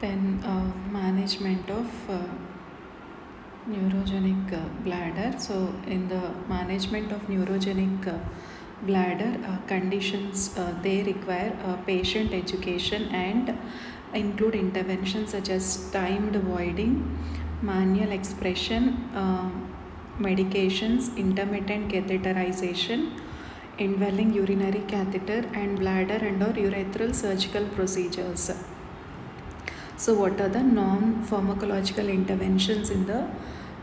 Then uh, management of uh, neurogenic uh, bladder. So in the management of neurogenic uh, bladder uh, conditions, uh, they require patient education and include interventions such as timed voiding, manual expression, medications, intermittent catheterization, indwelling urinary catheter and bladder and or urethral surgical procedures. So, what are the non pharmacological interventions in the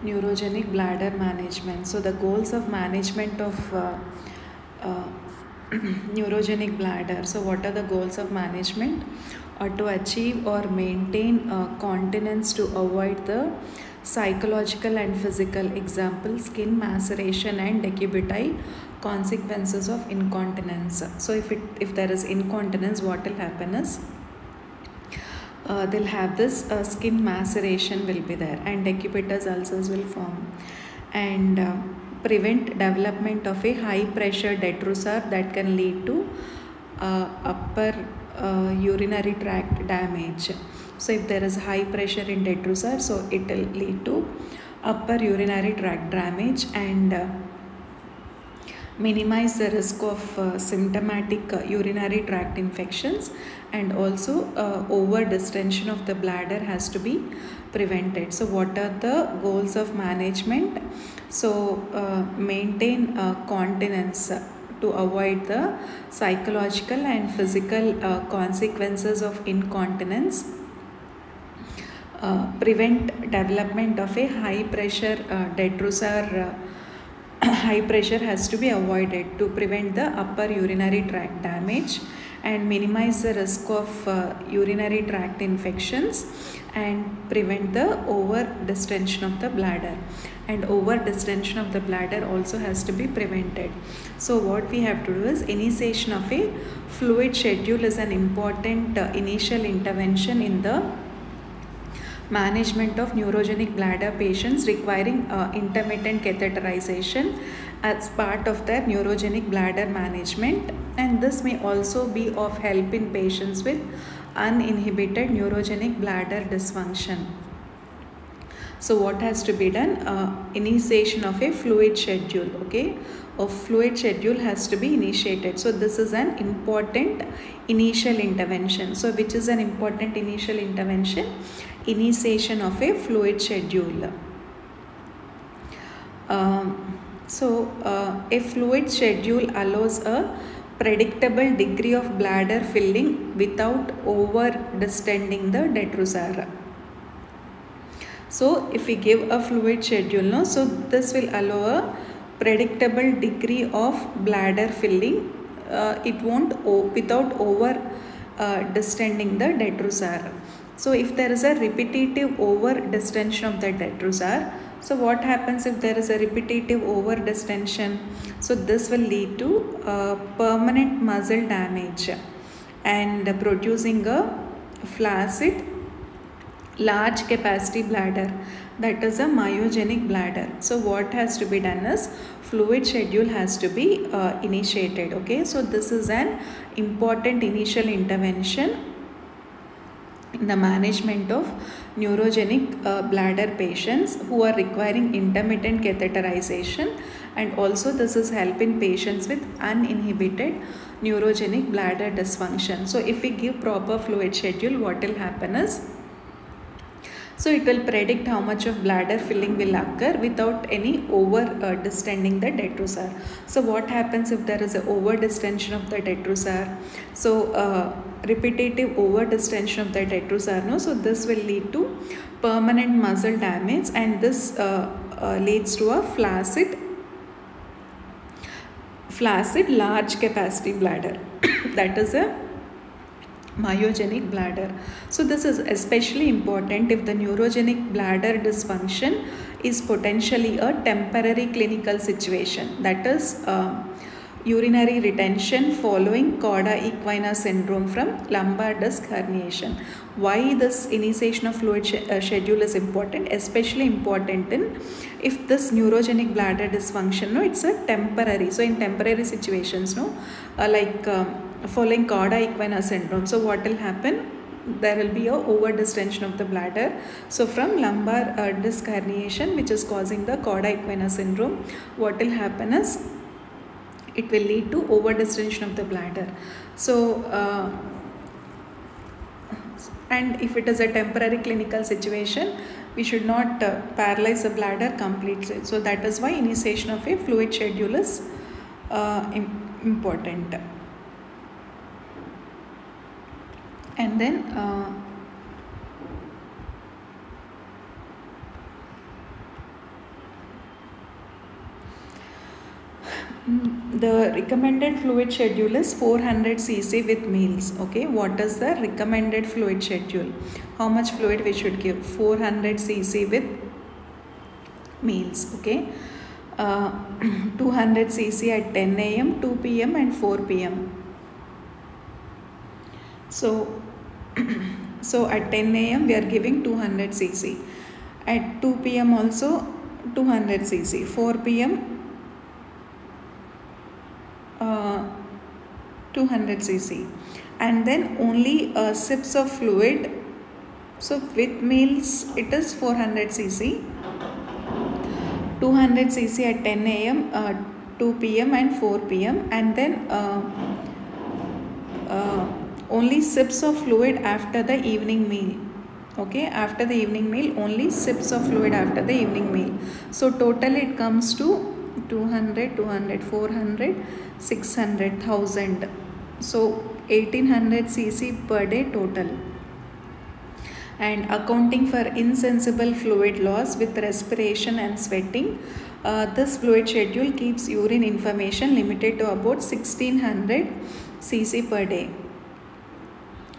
neurogenic bladder management? So, the goals of management of uh, uh, neurogenic bladder. So, what are the goals of management? Or to achieve or maintain uh, continence to avoid the psychological and physical example skin maceration and decubitus consequences of incontinence so if it if there is incontinence what will happen is uh, they'll have this uh, skin maceration will be there and decubitus ulcers will form. And uh, prevent development of a high pressure detrusor that can lead to uh, upper uh, urinary tract damage. So if there is high pressure in detrusor so it will lead to upper urinary tract damage and uh, minimize the risk of uh, symptomatic uh, urinary tract infections and also uh, over distension of the bladder has to be prevented. So what are the goals of management? So uh, maintain uh, continence to avoid the psychological and physical uh, consequences of incontinence. Prevent development of a high pressure detrusor high pressure has to be avoided to prevent the upper urinary tract damage and minimize the risk of uh, urinary tract infections and prevent the over distension of the bladder. And over distension of the bladder also has to be prevented. So what we have to do is initiation of a fluid schedule is an important uh, initial intervention in the management of neurogenic bladder patients requiring uh, intermittent catheterization as part of their neurogenic bladder management. And this may also be of help in patients with uninhibited neurogenic bladder dysfunction. So what has to be done? Uh, initiation of a fluid schedule okay? A fluid schedule has to be initiated. So this is an important initial intervention. So which is an important initial intervention initiation of a fluid schedule. Um, so uh, a fluid schedule allows a predictable degree of bladder filling without over distending the detrusor so if we give a fluid schedule no so this will allow a predictable degree of bladder filling uh, it won't without over uh, distending the detrusor so if there is a repetitive over distension of the detrusor so what happens if there is a repetitive over distension? So this will lead to uh, permanent muscle damage and producing a flaccid large capacity bladder that is a myogenic bladder. So what has to be done is fluid schedule has to be uh, initiated okay? So this is an important initial intervention in the management of neurogenic uh, bladder patients who are requiring intermittent catheterization. And also this is helping patients with uninhibited neurogenic bladder dysfunction. So if we give proper fluid schedule what will happen is so it will predict how much of bladder filling will occur without any over uh, distending the detrusor. So what happens if there is a over distension of the detrusor? So uh, repetitive over distension of the detrusor, no? So this will lead to permanent muscle damage and this uh, uh leads to a flaccid flaccid large capacity bladder that is a myogenic bladder. So, this is especially important if the neurogenic bladder dysfunction is potentially a temporary clinical situation that is uh, urinary retention following cauda equina syndrome from lumbar disc herniation. Why this initiation of fluid sh- uh, schedule is important, especially important in if this neurogenic bladder dysfunction, no, it's a temporary. So, in temporary situations, no, uh, like um, following cauda equina syndrome. So, what will happen? there will be a over distension of the bladder so from lumbar uh, disc herniation which is causing the cauda equina syndrome what will happen is it will lead to over distension of the bladder so uh, and if it is a temporary clinical situation we should not uh, paralyze the bladder completely so that is why initiation of a fluid schedule is uh, important and then uh, the recommended fluid schedule is 400 cc with meals okay? What is the recommended fluid schedule? How much fluid we should give? 400 cc with meals okay? Uh, 200 cc at 10 a.m 2 p.m and 4 p.m so so at 10 a.m we are giving 200 cc at 2 p.m also 200 cc 4 p.m uh, 200 cc and then only uh, sips of fluid. So with meals it is 400 cc 200 cc at 10 a.m uh, 2 p.m and 4 p.m and then uh, only sips of fluid after the evening meal. Okay? After the evening meal only sips of fluid after the evening meal. So total it comes to 200 200 400 600 1000 so 1800 cc per day total. And accounting for insensible fluid loss with respiration and sweating uh, this fluid schedule keeps urine information limited to about 1600 cc per day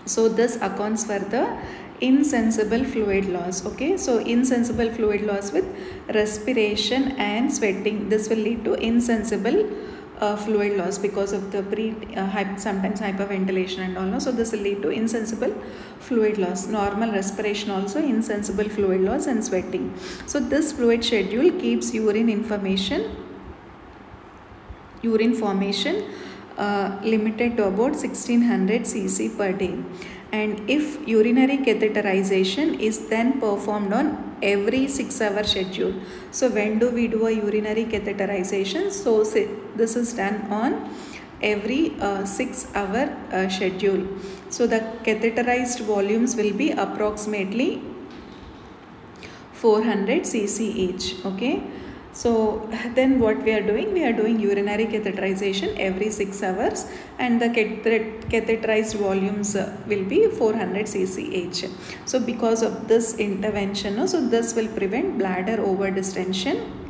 so this accounts for the insensible fluid loss okay? So insensible fluid loss with respiration and sweating. This will lead to insensible uh, fluid loss because of the pre uh, sometimes hyperventilation and all no? so this will lead to insensible fluid loss. Normal respiration also insensible fluid loss and sweating. So this fluid schedule keeps urine information urine formation uh, limited to about 1600 cc per day. And if urinary catheterization is then performed on every 6 hour schedule so when do we do a urinary catheterization? So this is done on every uh, 6 hour uh, schedule. So the catheterized volumes will be approximately 400 cc each okay so then what we are doing, we are doing urinary catheterization every 6 hours and the catheterized volumes will be 400 cc each. So because of this intervention, so this will prevent bladder over distension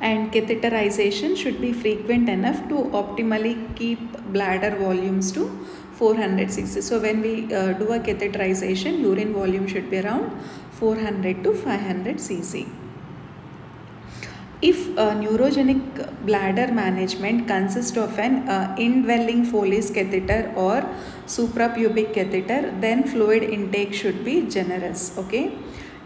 and catheterization should be frequent enough to optimally keep bladder volumes to 400 cc. So when we uh, do a catheterization, urine volume should be around 400 to 500 cc. If neurogenic bladder management consists of an uh, indwelling Foley's catheter or suprapubic catheter, then fluid intake should be generous. Okay.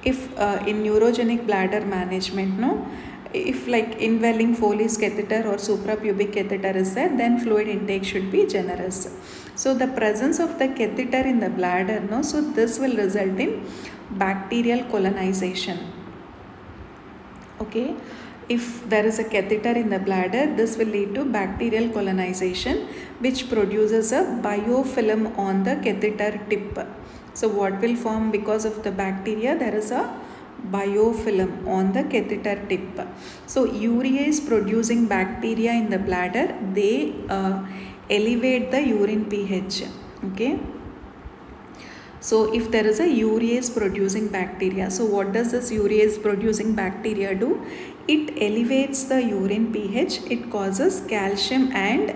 If uh, in neurogenic bladder management, no, if like indwelling Foley's catheter or suprapubic catheter is there, then fluid intake should be generous. So the presence of the catheter in the bladder, no, so this will result in bacterial colonization. Okay if there is a catheter in the bladder, this will lead to bacterial colonization which produces a biofilm on the catheter tip. So what will form because of the bacteria? There is a biofilm on the catheter tip. So urease producing bacteria in the bladder, they uh, elevate the urine pH. Okay. So if there is a urease producing bacteria, so what does this urease producing bacteria do? It elevates the urine pH, it causes calcium and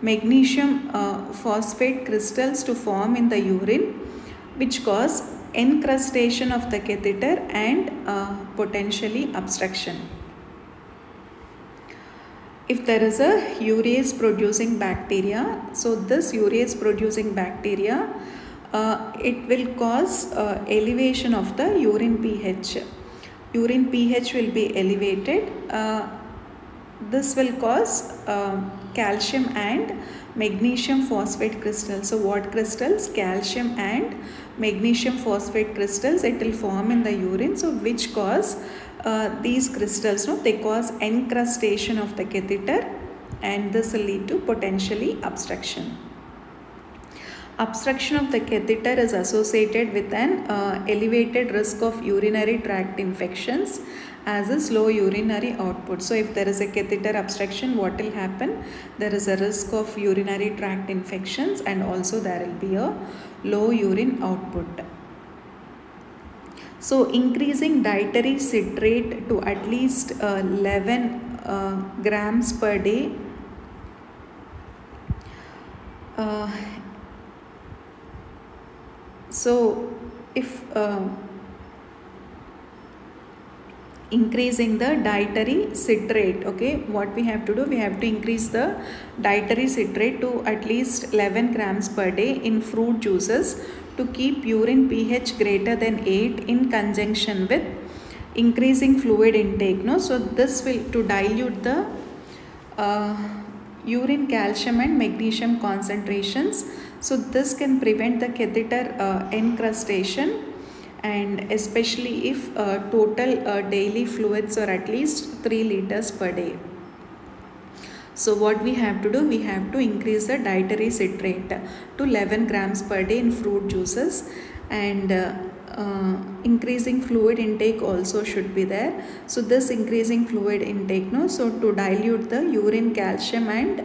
magnesium uh, phosphate crystals to form in the urine which cause encrustation of the catheter and uh, potentially obstruction. If there is a urease producing bacteria, so this urease producing bacteria uh, it will cause uh, elevation of the urine pH. Urine pH will be elevated. Uh, this will cause uh, calcium and magnesium phosphate crystals. So what crystals? Calcium and magnesium phosphate crystals it will form in the urine. So which cause uh, these crystals no they cause encrustation of the catheter and this will lead to potentially obstruction obstruction of the catheter is associated with an uh, elevated risk of urinary tract infections as a slow urinary output. So if there is a catheter obstruction, what will happen? There is a risk of urinary tract infections and also there will be a low urine output. So increasing dietary citrate to at least uh, 11 uh, grams per day uh, so if uh, increasing the dietary citrate okay what we have to do we have to increase the dietary citrate to at least 11 grams per day in fruit juices to keep urine pH greater than 8 in conjunction with increasing fluid intake no? So this will to dilute the uh, urine calcium and magnesium concentrations so this can prevent the catheter uh, encrustation and especially if uh, total uh, daily fluids are at least 3 liters per day. So what we have to do, we have to increase the dietary citrate to 11 grams per day in fruit juices and uh, uh, increasing fluid intake also should be there. So this increasing fluid intake, no, so to dilute the urine calcium and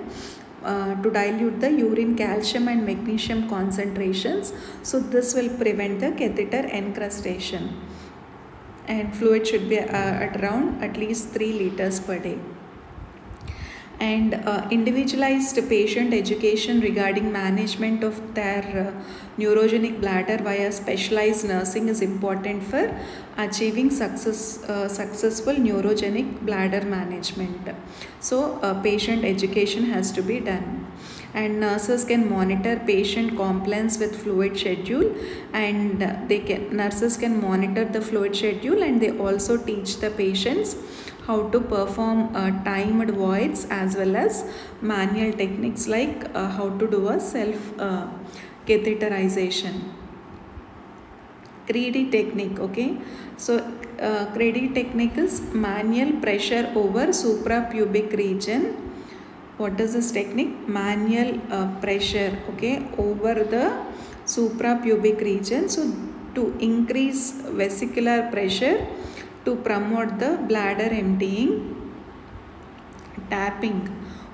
uh, to dilute the urine calcium and magnesium concentrations. So this will prevent the catheter encrustation and fluid should be uh, at around at least 3 liters per day and uh, individualized patient education regarding management of their uh, neurogenic bladder via specialized nursing is important for achieving success uh, successful neurogenic bladder management. So uh, patient education has to be done. And nurses can monitor patient compliance with fluid schedule and they can nurses can monitor the fluid schedule and they also teach the patients how to perform uh, timed voids as well as manual techniques like uh, how to do a self uh, catheterization. Credé technique okay? So uh, Credé technique is manual pressure over suprapubic region. What is this technique? Manual uh, pressure okay over the suprapubic region. So to increase vesicular pressure to promote the bladder emptying tapping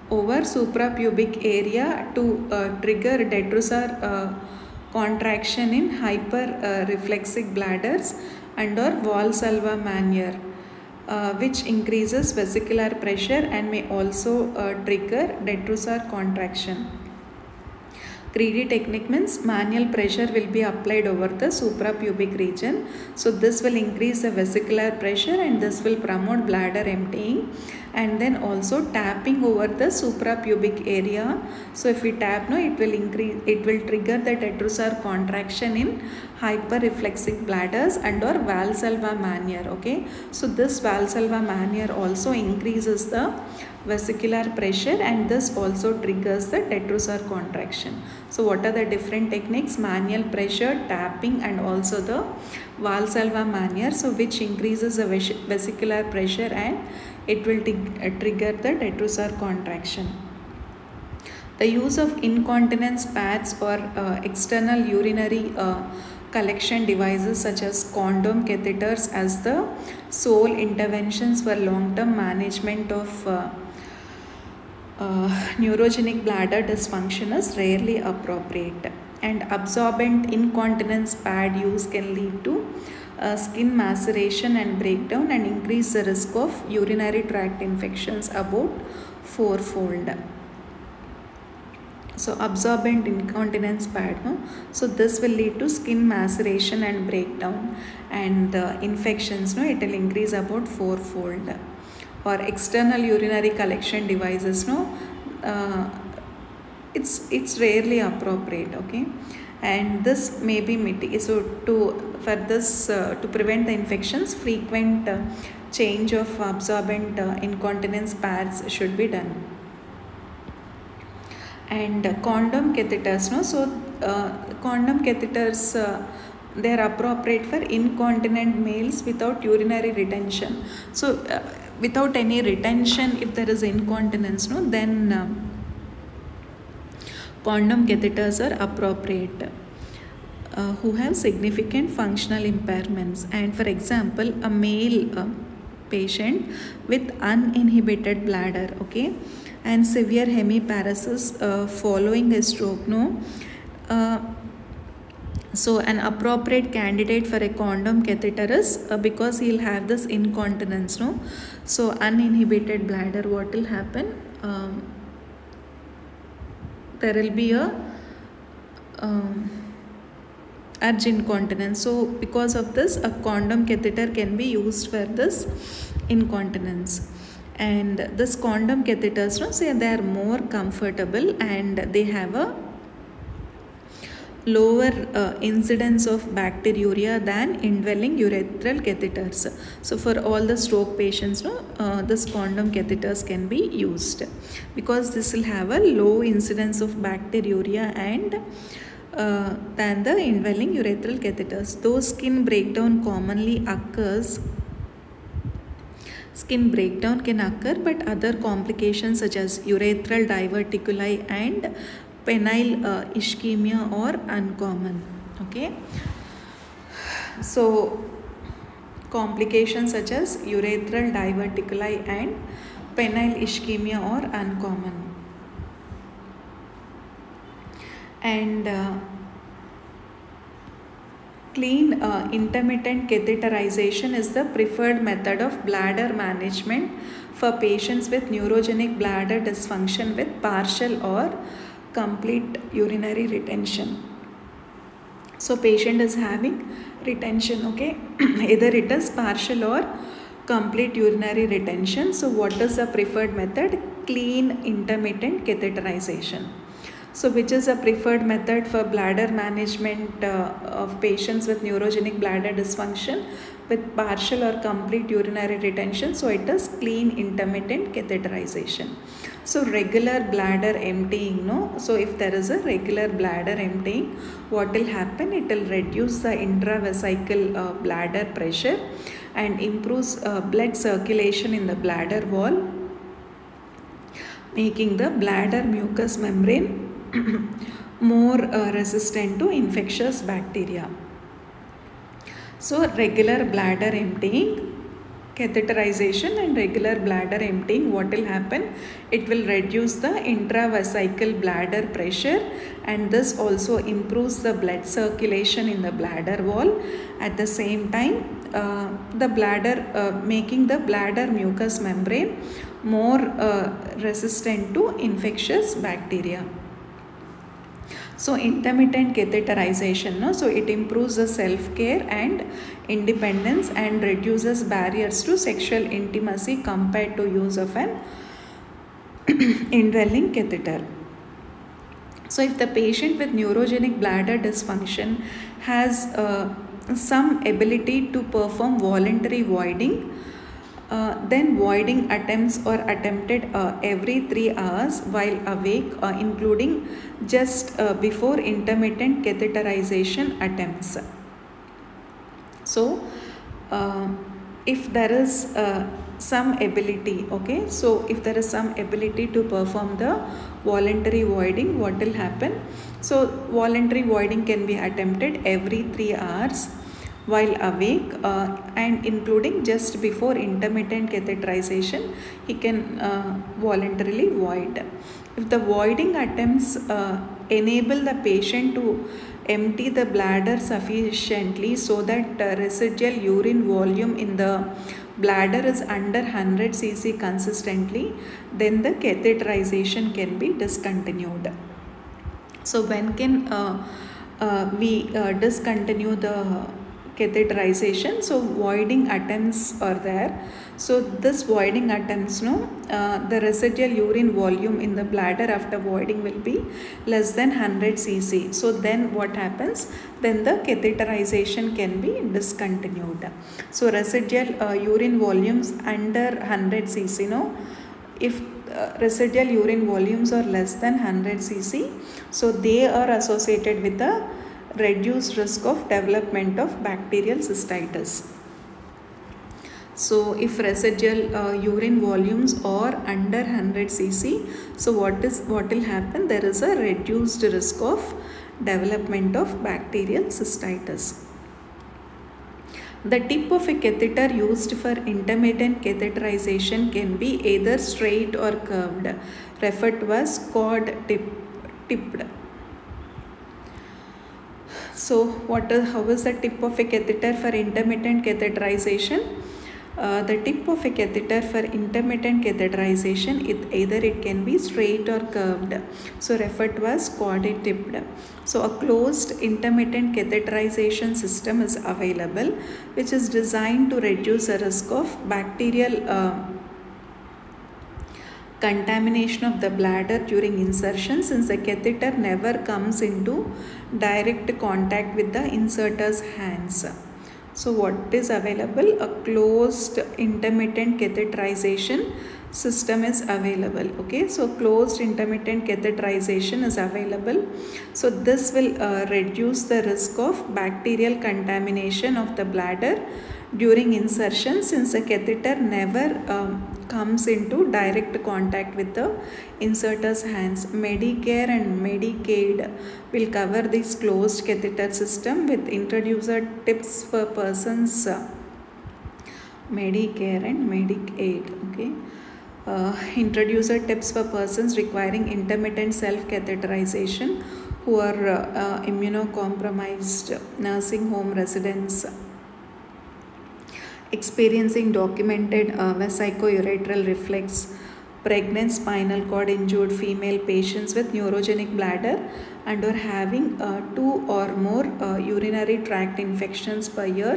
over suprapubic area to uh, trigger detrusor uh, contraction in hyperreflexic uh, bladders under Valsalva manner uh, which increases vesicular pressure and may also uh, trigger detrusor contraction. Credé technique means manual pressure will be applied over the suprapubic region. So this will increase the vesicular pressure and this will promote bladder emptying and then also tapping over the suprapubic area. So if we tap no it will increase it will trigger the detrusor contraction in hyperreflexic bladders and or Valsalva manner okay. So this Valsalva manner also increases the vesicular pressure and this also triggers the detrusor contraction. So what are the different techniques? Manual pressure, tapping and also the Valsalva manner. So which increases the vesicular pressure and it will uh, trigger the detrusor contraction. The use of incontinence pads or uh, external urinary uh, collection devices such as condom catheters as the sole interventions for long-term management of uh, uh, neurogenic bladder dysfunction is rarely appropriate. And absorbent incontinence pad use can lead to uh, skin maceration and breakdown and increase the risk of urinary tract infections about fourfold so absorbent incontinence pad no? so this will lead to skin maceration and breakdown and uh, infections no? It will increase about fourfold. Or external urinary collection devices no? Uh, it's it's rarely appropriate okay? And this may be mitigated so to for this uh, to prevent the infections frequent uh, change of absorbent uh, incontinence pads should be done and condom catheters no? So uh, condom catheters uh, they are appropriate for incontinent males without urinary retention. So uh, without any retention if there is incontinence no then uh, condom catheters are appropriate. Uh, who have significant functional impairments. And for example a male uh, patient with uninhibited bladder okay and severe hemiparesis uh, following a stroke no? Uh, so an appropriate candidate for a condom catheter is uh, because he'll have this incontinence no? So uninhibited bladder what will happen? Um, there will be a um, urge incontinence. So because of this a condom catheter can be used for this incontinence and this condom catheters no say they are more comfortable and they have a lower uh, incidence of bacteriuria than indwelling urethral catheters so for all the stroke patients no uh, this condom catheters can be used because this will have a low incidence of bacteriuria and uh, than the indwelling urethral catheters. Though skin breakdown commonly occurs, skin breakdown can occur, but other complications such as urethral diverticuli and penile uh, ischemia are uncommon. Okay, so complications such as urethral diverticuli and penile ischemia are uncommon and uh, clean uh, intermittent catheterization is the preferred method of bladder management for patients with neurogenic bladder dysfunction with partial or complete urinary retention. So patient is having retention okay? Either it is partial or complete urinary retention. So what is the preferred method? Clean intermittent catheterization so, which is a preferred method for bladder management uh, of patients with neurogenic bladder dysfunction with partial or complete urinary retention? So, it is clean intermittent catheterization. So, regular bladder emptying, no? So, if there is a regular bladder emptying, what will happen? It will reduce the intravesical uh, bladder pressure and improves uh, blood circulation in the bladder wall making the bladder mucous membrane more uh, resistant to infectious bacteria. So, regular bladder emptying, catheterization and regular bladder emptying, what will happen? It will reduce the intravesical bladder pressure and this also improves the blood circulation in the bladder wall. At the same time, uh, the bladder, uh, making the bladder mucous membrane more uh, resistant to infectious bacteria. So intermittent catheterization, no? so it improves the self-care and independence and reduces barriers to sexual intimacy compared to use of an indwelling catheter. So if the patient with neurogenic bladder dysfunction has uh, some ability to perform voluntary voiding, uh, then voiding attempts are attempted uh, every 3 hours while awake uh, including just uh, before intermittent catheterization attempts. So uh, if there is some ability okay so if there is some ability to perform the voluntary voiding what will happen so voluntary voiding can be attempted every 3 hours while awake uh, and including just before intermittent catheterization he can uh, voluntarily void. If the voiding attempts uh, enable the patient to empty the bladder sufficiently so that residual urine volume in the bladder is under 100 cc consistently then the catheterization can be discontinued. So when can uh, uh, we uh, discontinue the catheterization. So voiding attempts are there. So this voiding attempts no uh, the residual urine volume in the bladder after voiding will be less than 100 cc so then what happens? Then the catheterization can be discontinued. So residual uh, urine volumes under 100 cc no if uh, residual urine volumes are less than 100 cc so they are associated with a reduced risk of development of bacterial cystitis. So if residual uh, urine volumes are under 100 cc so what is what will happen? There is a reduced risk of development of bacterial cystitis. The tip of a catheter used for intermittent catheterization can be either straight or curved referred to as coudé tip tipped so what is how is the tip of a catheter for intermittent catheterization? Uh, the tip of a catheter for intermittent catheterization it either it can be straight or curved. So referred to as coudé tipped so a closed intermittent catheterization system is available which is designed to reduce the risk of bacterial uh, contamination of the bladder during insertion since the catheter never comes into direct contact with the inserter's hands so what is available? A closed intermittent catheterization system is available. Okay, so closed intermittent catheterization is available. So this will uh, reduce the risk of bacterial contamination of the bladder during insertion since the catheter never um, comes into direct contact with the inserter's hands. Medicare and Medicaid will cover this closed catheter system with introducer tips for persons uh, Medicare and Medicaid. Okay. Uh, introducer tips for persons requiring intermittent self catheterization who are uh, uh, immunocompromised nursing home residents experiencing documented uh, vesicoureteral reflux, pregnant spinal cord injured female patients with neurogenic bladder and are having uh, two or more uh, urinary tract infections per year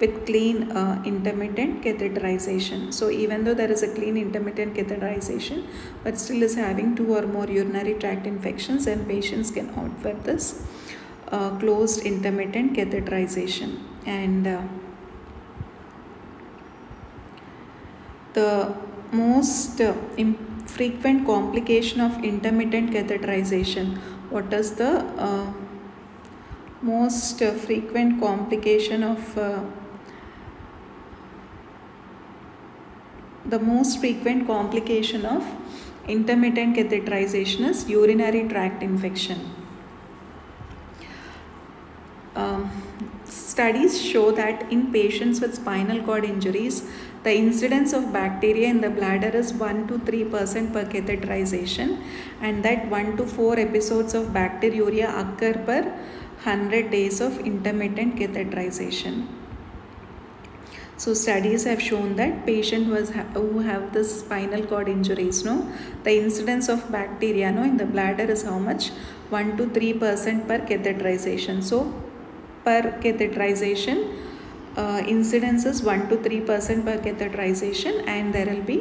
with clean uh, intermittent catheterization. So even though there is a clean intermittent catheterization but still is having two or more urinary tract infections and patients can opt for this uh, closed intermittent catheterization and uh, the most uh, frequent complication of intermittent catheterization. What is the uh, most uh, frequent complication of uh, the most frequent complication of intermittent catheterization is urinary tract infection. Um, studies show that in patients with spinal cord injuries the incidence of bacteria in the bladder is 1 to 3% per catheterization and that 1 to 4 episodes of bacteriuria occur per 100 days of intermittent catheterization. So studies have shown that patient who, who have this spinal cord injuries, no, the incidence of bacteria no, in the bladder is how much? 1 to 3% per catheterization. So per catheterization, uh, incidence is 1 to 3 percent per catheterization and there will be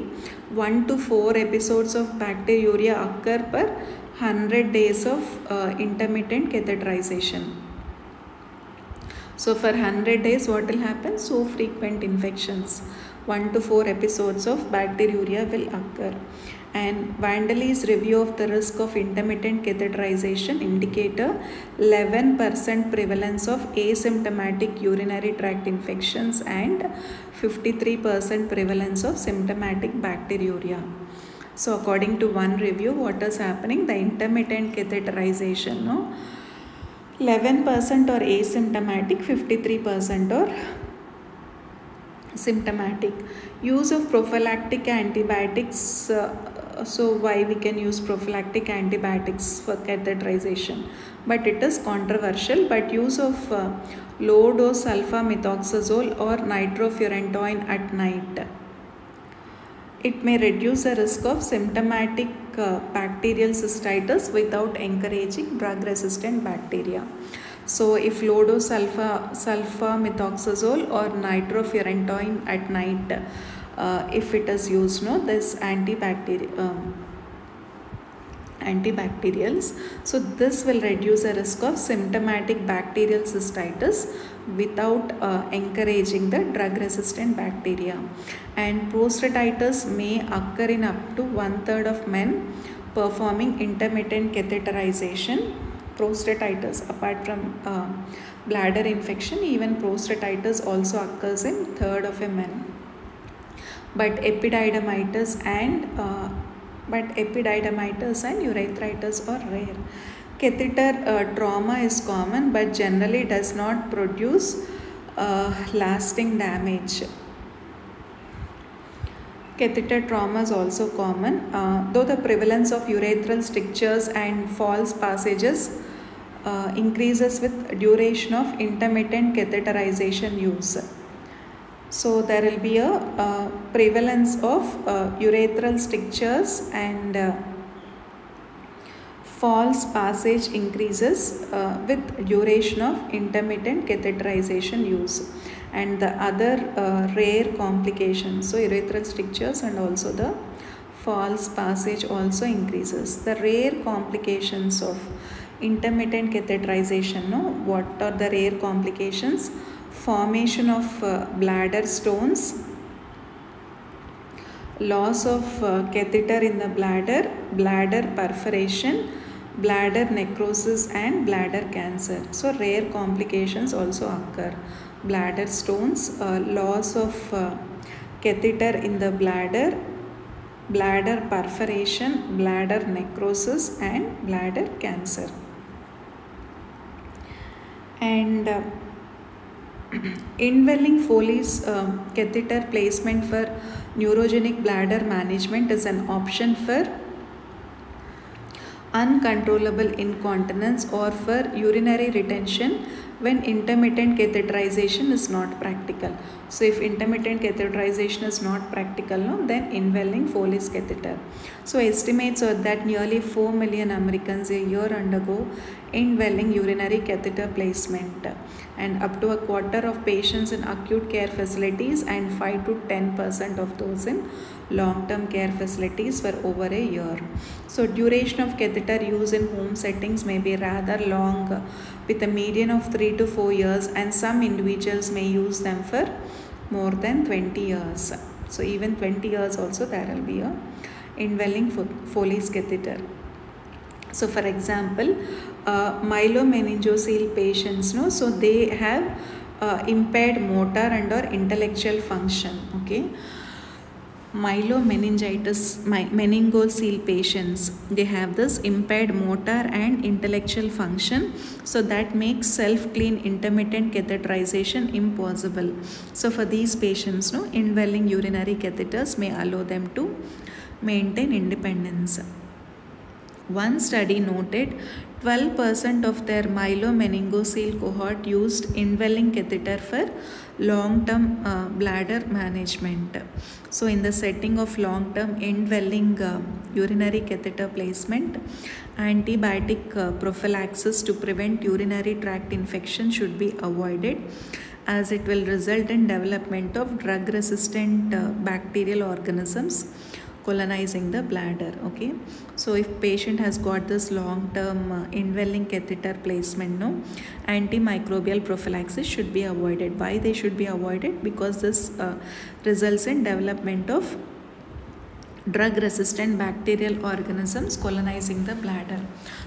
1 to 4 episodes of bacteriuria occur per 100 days of uh, intermittent catheterization. So for 100 days what will happen? So frequent infections. 1 to 4 episodes of bacteriuria will occur and Vanderlee's review of the risk of intermittent catheterization indicate a 11% prevalence of asymptomatic urinary tract infections and 53% prevalence of symptomatic bacteriuria. So according to one review, what is happening? The intermittent catheterization, no? 11% or asymptomatic, 53% or symptomatic. Use of prophylactic antibiotics uh, so why we can use prophylactic antibiotics for catheterization? But it is controversial but use of uh, low dose sulfamethoxazole or nitrofurantoin at night. It may reduce the risk of symptomatic uh, bacterial cystitis without encouraging drug resistant bacteria. So if low dose sulfa sulfamethoxazole or nitrofurantoin at night uh, if it is used no this antibacterial um, antibacterials. So this will reduce the risk of symptomatic bacterial cystitis without uh, encouraging the drug resistant bacteria. And prostatitis may occur in up to one third of men performing intermittent catheterization. Prostatitis apart from uh, bladder infection even prostatitis also occurs in third of a men but epididymitis and uh, but epididymitis and urethritis are rare. Catheter uh, trauma is common but generally does not produce uh, lasting damage. Catheter trauma is also common, uh, though the prevalence of urethral strictures and false passages uh, increases with duration of intermittent catheterization use. So there will be a uh, prevalence of uh, urethral strictures and uh, false passage increases uh, with duration of intermittent catheterization use. And the other uh, rare complications so urethral strictures and also the false passage also increases. The rare complications of intermittent catheterization no? What are the rare complications formation of uh, bladder stones, loss of uh, catheter in the bladder, bladder perforation, bladder necrosis and bladder cancer. So rare complications also occur. Bladder stones, uh, loss of uh, catheter in the bladder, bladder perforation, bladder necrosis and bladder cancer. And uh, Indwelling Foley's uh, catheter placement for neurogenic bladder management is an option for uncontrollable incontinence or for urinary retention when intermittent catheterization is not practical. So if intermittent catheterization is not practical, no, then indwelling Foley's catheter. So estimates are that nearly 4 million Americans a year undergo indwelling urinary catheter placement and up to a quarter of patients in acute care facilities and 5 to 10 percent of those in long-term care facilities for over a year. So duration of catheter use in home settings may be rather long with a median of 3 to 4 years and some individuals may use them for more than 20 years. So even 20 years also there will be a indwelling Foley's catheter. So for example, uh, myelomeningocele patients, no, so they have uh, impaired motor and or intellectual function, okay myelomeningitis meningocele patients they have this impaired motor and intellectual function so that makes self clean intermittent catheterization impossible. So for these patients no indwelling urinary catheters may allow them to maintain independence one study noted 12% of their myelomeningocele cohort used indwelling catheter for long-term uh, bladder management. So in the setting of long-term indwelling uh, urinary catheter placement, antibiotic uh, prophylaxis to prevent urinary tract infection should be avoided as it will result in development of drug-resistant uh, bacterial organisms colonizing the bladder okay? So if patient has got this long term uh, indwelling catheter placement no antimicrobial prophylaxis should be avoided. Why they should be avoided? Because this uh, results in development of drug resistant bacterial organisms colonizing the bladder.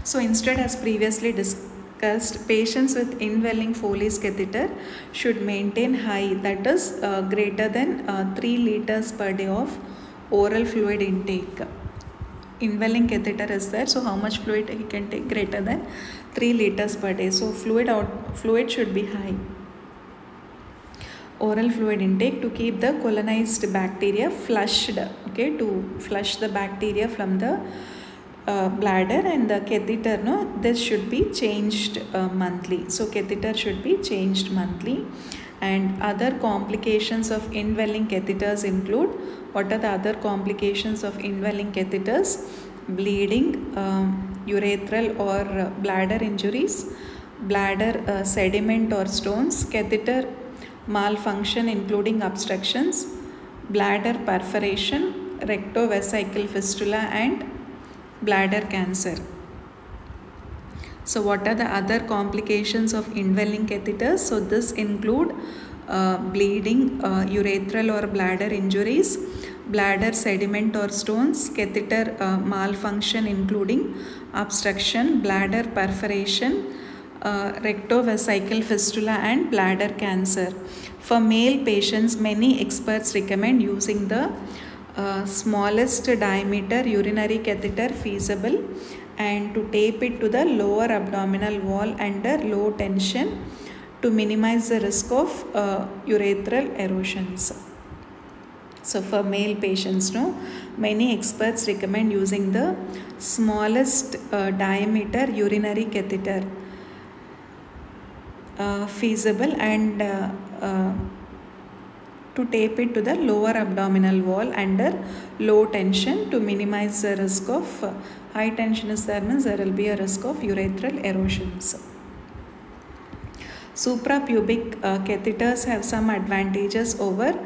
So instead as previously discussed patients with indwelling Foley's catheter should maintain high that is uh, greater than uh, 3 liters per day of oral fluid intake. Indwelling catheter is there so how much fluid he can take? Greater than 3 liters per day. So fluid out fluid should be high. Oral fluid intake to keep the colonized bacteria flushed okay? To flush the bacteria from the uh, bladder and the catheter no? This should be changed uh, monthly. So catheter should be changed monthly. And other complications of indwelling catheters include what are the other complications of indwelling catheters bleeding um, urethral or uh, bladder injuries bladder uh, sediment or stones catheter malfunction including obstructions bladder perforation rectovesical fistula and bladder cancer. So what are the other complications of indwelling catheters? So this include uh, bleeding, uh, urethral or bladder injuries, bladder sediment or stones, catheter uh, malfunction including obstruction, bladder perforation, uh, rectovesical fistula and bladder cancer. For male patients, many experts recommend using the uh, smallest diameter urinary catheter feasible and to tape it to the lower abdominal wall under low tension to minimize the risk of uh, urethral erosions. So for male patients, no, many experts recommend using the smallest uh, diameter urinary catheter uh, feasible and uh, uh, to tape it to the lower abdominal wall under low tension to minimize the risk of uh, high tension is there means there will be a risk of urethral erosions. Suprapubic uh, catheters have some advantages over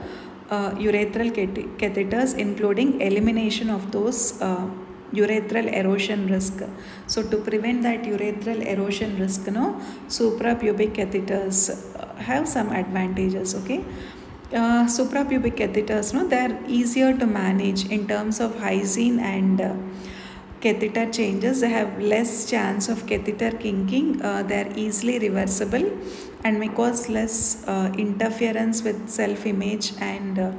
uh, urethral catheters including elimination of those uh, urethral erosion risk. So to prevent that urethral erosion risk, no, suprapubic catheters uh, have some advantages. Okay, uh, suprapubic catheters, no, they are easier to manage in terms of hygiene and uh, catheter changes. They have less chance of catheter kinking. Uh, they are easily reversible and may cause less uh, interference with self-image and uh,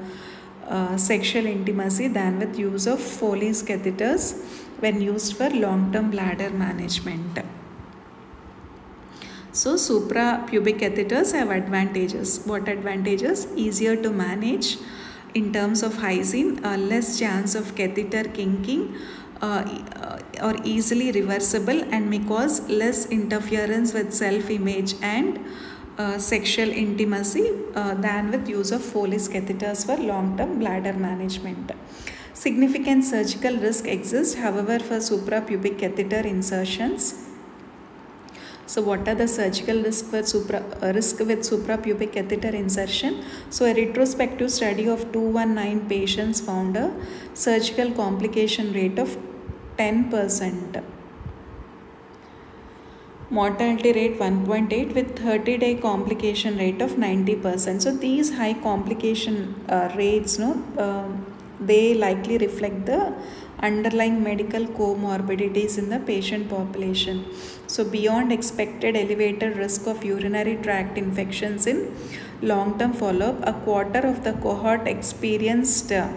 uh, sexual intimacy than with use of Foley's catheters when used for long-term bladder management. So suprapubic catheters have advantages. What advantages? Easier to manage in terms of hygiene, uh, less chance of catheter kinking, uh, uh or easily reversible and may cause less interference with self-image and uh, sexual intimacy uh, than with use of Foley's catheters for long-term bladder management. Significant surgical risk exists, however, for suprapubic catheter insertions. So, what are the surgical risk for supra, uh, risk with suprapubic catheter insertion? So, a retrospective study of 219 patients found a surgical complication rate of 10 percent mortality rate 1.8 with 30 day complication rate of 90%. So these high complication uh, rates, no, uh, they likely reflect the underlying medical comorbidities in the patient population. So beyond expected elevated risk of urinary tract infections in long-term follow-up, a quarter of the cohort experienced uh,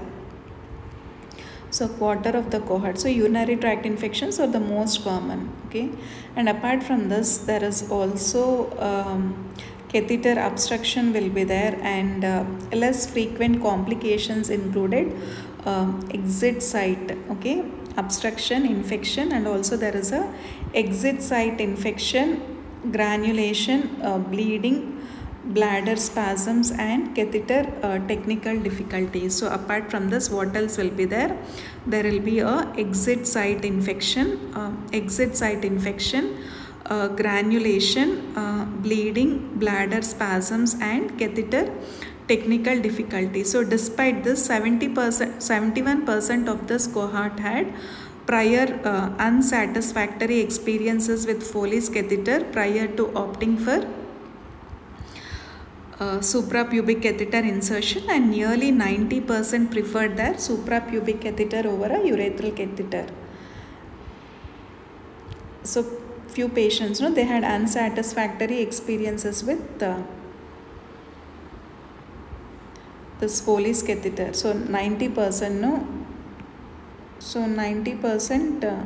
so quarter of the cohort. So urinary tract infections are the most common okay? And apart from this there is also um, catheter obstruction will be there and uh, less frequent complications included uh, exit site okay? Obstruction infection and also there is a exit site infection granulation uh, bleeding bladder spasms and catheter uh, technical difficulties. So apart from this what else will be there? There will be a exit site infection uh, exit site infection uh, granulation uh, bleeding bladder spasms and catheter technical difficulties. So despite this 70% 71% of this cohort had prior uh, unsatisfactory experiences with Foley's catheter prior to opting for uh, suprapubic catheter insertion and nearly 90% preferred their suprapubic catheter over a urethral catheter. So few patients, no, they had unsatisfactory experiences with uh, this Foley's catheter. So 90%, no, so 90% uh,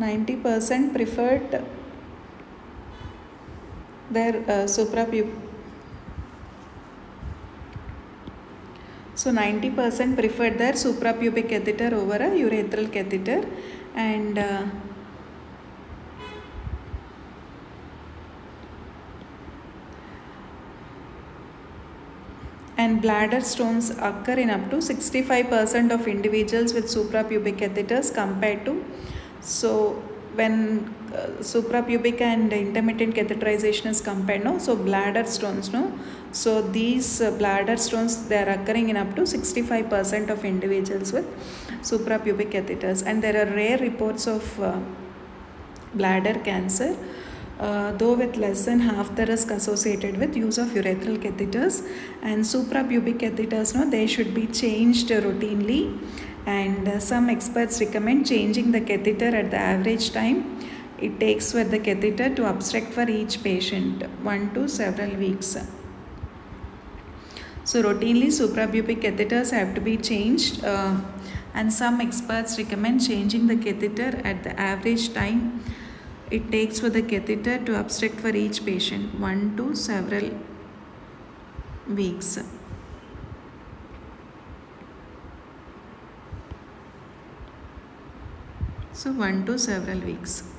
90% preferred their uh, suprapubic so 90% preferred their suprapubic catheter over a urethral catheter and uh, and bladder stones occur in up to 65% of individuals with suprapubic catheters compared to so when uh, suprapubic and intermittent catheterization is compared, no, so bladder stones, no, So these uh, bladder stones they are occurring in up to 65% of individuals with suprapubic catheters. And there are rare reports of uh, bladder cancer uh, though with less than half the risk associated with use of urethral catheters. And suprapubic catheters no? They should be changed routinely and uh, some experts recommend changing the catheter at the average time. It takes for the catheter to obstruct for each patient one to several weeks. So routinely suprapubic catheters have to be changed uh, and some experts recommend changing the catheter at the average time. It takes for the catheter to obstruct for each patient one to several weeks. So 1 to several weeks.